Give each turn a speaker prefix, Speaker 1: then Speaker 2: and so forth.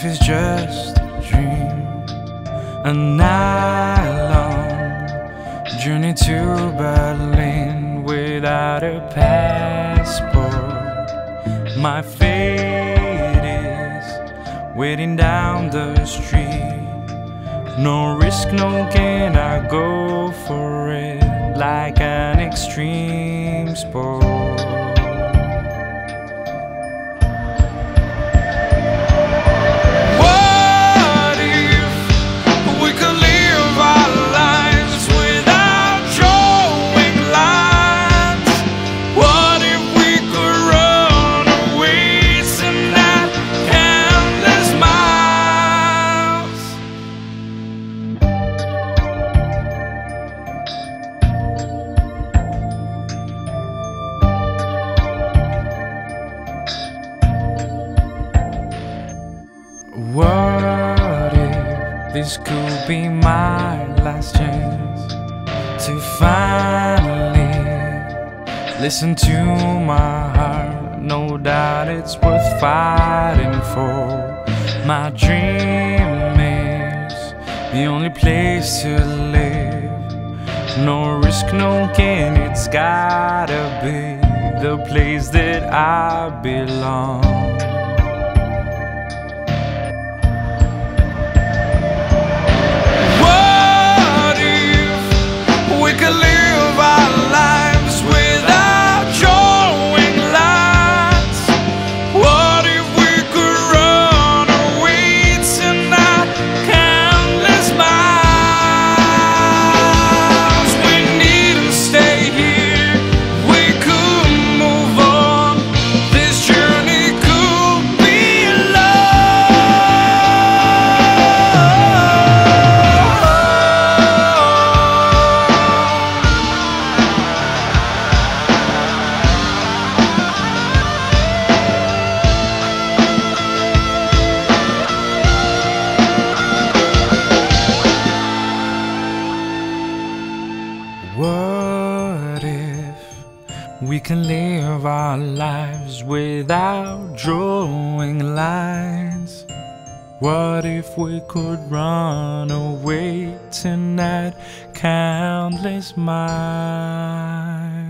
Speaker 1: life is just a dream, a night long journey to Berlin without a passport. My fate is waiting down the street. No risk, no gain, I go for it like an extreme sport. This could be my last chance to finally listen to my heart? No doubt it's worth fighting for. My dream is the only place to live. No risk, no gain, it's gotta be the place that I belong. We can live our lives without drawing lines? What if we could run away tonight, countless miles?